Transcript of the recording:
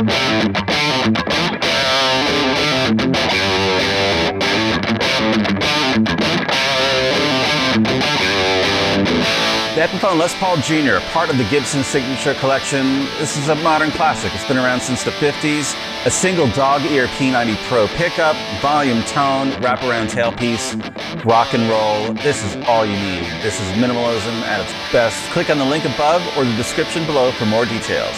The Epiphone Les Paul Jr., part of the Gibson Signature Collection. This is a modern classic. It's been around since the 50s. A single dog ear P90 Pro pickup, volume tone, wraparound tailpiece, rock and roll. This is all you need. This is minimalism at its best. Click on the link above or the description below for more details.